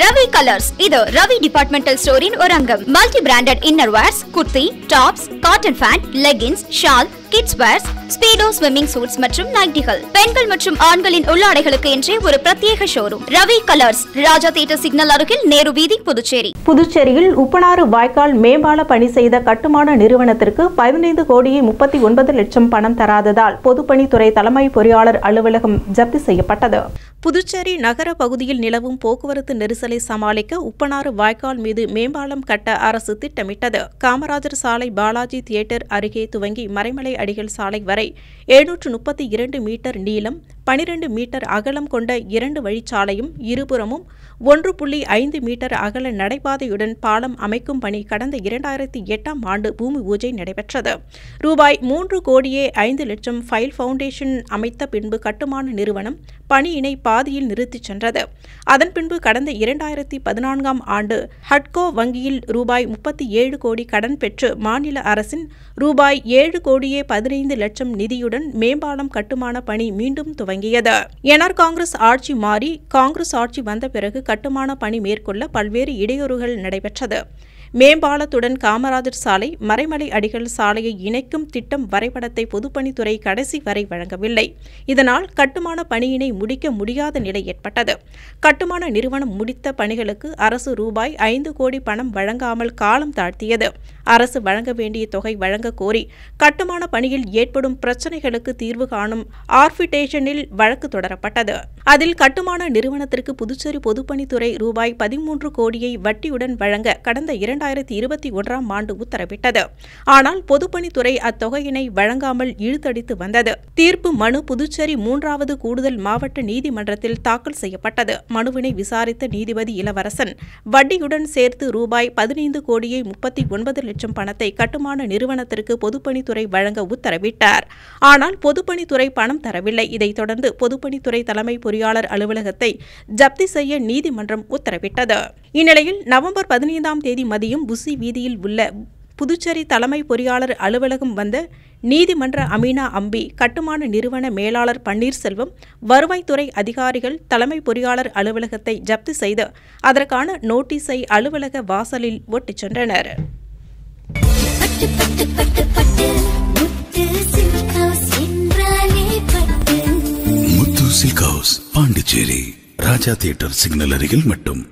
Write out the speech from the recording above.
Ravi colours. இது Ravi departmental ஸ்டோரின் ஒரு அங்கம். Multi branded inner wears kurti tops cotton pant leggings shawl kids wears Speedo swimming suits மற்றும் நைட்டிகள் பெண்கள் மற்றும் ஆண்களின் உள்ளாடைகளுக்கு என்றே ஒரு பிரத்யேக showroom Ravi Colours. Raja theatre signal அருகில் நேரு வீதி புதுச்சேரி. புதுச்சேரியில் உப்பனாறு வாய்க்கால் மேம்பால பணி செய்த கட்டுமான நிறுவனத்திற்கு பதினைந்து கோடியே முப்பத்தி ஒன்பது லட்சம் பணம் தராததால் பொதுப்பணித்துறை தலைமை பொறியாளர் அலுவலகம் ஜப்தி செய்யப்பட்டது. புதுச்சேரி நகர பகுதியில் நிலவும் போக்குவரத்து நெரிசலை சமாளிக்க உப்பனாறு வாய்க்கால் மீது மேம்பாலம் கட்ட அரசு திட்டமிட்டது. காமராஜர் சாலை பாலாஜி தியேட்டர் அருகே துவங்கி மறைமலை அடிகள் சாலை வரை எழுநூற்று முப்பத்தி இரண்டு மீட்டர் நீளம் பனிரெண்டு மீட்டர் அகலம் கொண்ட இரண்டு வழிச்சாலையும் இருபுறமும் ஒன்று புள்ளி ஐந்து மீட்டர் அகல நடைபாதையுடன் பாலம் அமைக்கும் பணி கடந்த இரண்டாயிரத்தி எட்டாம் ஆண்டு பூமி பூஜை நடைபெற்றது. ரூபாய் மூன்று கோடியே ஐந்து லட்சம் ஃபைல் ஃபவுண்டேஷன் அமைத்த பின்பு கட்டுமான நிறுவனம் பணியினை பாதியில் நிறுத்திச் சென்றது. அதன் பின்பு கடந்த இரண்டாயிரத்தி பதினான்காம் ஆண்டு ஹட்கோ வங்கியில் ரூபாய் முப்பத்தி ஏழு கோடி கடன் பெற்று மாநில அரசின் ரூபாய் ஏழு கோடியே பதினைந்து லட்சம் நிதியுடன் மேம்பாலம் கட்டுமான பணி மீண்டும் தொடங்கியது என்ஆர் காங்கிரஸ் ஆட்சி மாறி காங்கிரஸ் ஆட்சி வந்த பிறகு கட்டுமான பணி மேற்கொள்ள பல்வேறு இடையூறுகள் நடைபெற்றது. மேம்பாலத்துடன் காமராஜர் சாலை மறைமலை அடிகள் சாலையை இணைக்கும் திட்டம் வரைபடத்தை பொதுப்பணித்துறை கடைசி வரை வழங்கவில்லை. இதனால் கட்டுமான பணியினை முடிக்க முடியாத நிலை ஏற்பட்டது. கட்டுமான நிறுவனம் முடித்த பணிகளுக்கு அரசு ரூபாய் ஐந்து கோடி பணம் வழங்காமல் காலம் தாழ்த்தியது. அரசு வழங்க வேண்டிய தொகை வழங்க கோரி கட்டுமான பணியில் ஏற்படும் பிரச்சினைகளுக்கு தீர்வு காணும் ஆர்பிடேஷனில் வழக்கு தொடரப்பட்டது. அதில் கட்டுமான நிறுவனத்திற்கு புதுச்சேரி பொதுப்பணித்துறை ரூபாய் பதிமூன்று கோடியை வட்டியுடன் வழங்க கடந்த இரண்டு இரண்டாயிரத்தி இருபத்தி ஒன்றாம் ஆண்டு உத்தரவிட்டது. ஆனால் பொதுப்பணித்துறை அத்தொகையினை வழங்காமல் இழுத்தடித்து வந்தது. தீர்ப்பு மனு புதுச்சேரி மூன்றாவது கூடுதல் மாவட்ட நீதிமன்றத்தில் தாக்கல் செய்யப்பட்டது. மனுவினை விசாரித்த நீதிபதி இளவரசன் வட்டியுடன் சேர்த்து ரூபாய் பதினைந்து கோடியே முப்பத்தி ஒன்பது லட்சம் பணத்தை கட்டுமான நிறுவனத்திற்கு பொதுப்பணித்துறை வழங்க உத்தரவிட்டார். ஆனால் பொதுப்பணித்துறை பணம் தரவில்லை. இதைத் தொடர்ந்து பொதுப்பணித்துறை தலைமை பொறியாளர் அலுவலகத்தை ஜப்தி செய்ய நீதிமன்றம் உத்தரவிட்டது. இந்நிலையில் நவம்பர் பதினைந்தாம் தேதி மதியம் புசி வீதியில் உள்ள புதுச்சேரி தலைமை பொறியாளர் அலுவலகம் வந்த நீதிமன்ற அமீனா அம்பி கட்டுமான நிறுவன மேலாளர் பன்னீர்செல்வம் வருவாய்த்துறை அதிகாரிகள் தலைமை பொறியாளர் அலுவலகத்தை ஜப்தி செய்து அதற்கான நோட்டீஸை அலுவலக வாசலில் ஒட்டிச் சென்றனர். பாண்டிச்சேரி. ராஜா தியேட்டர் சிக்னல் அருகில் மட்டும்.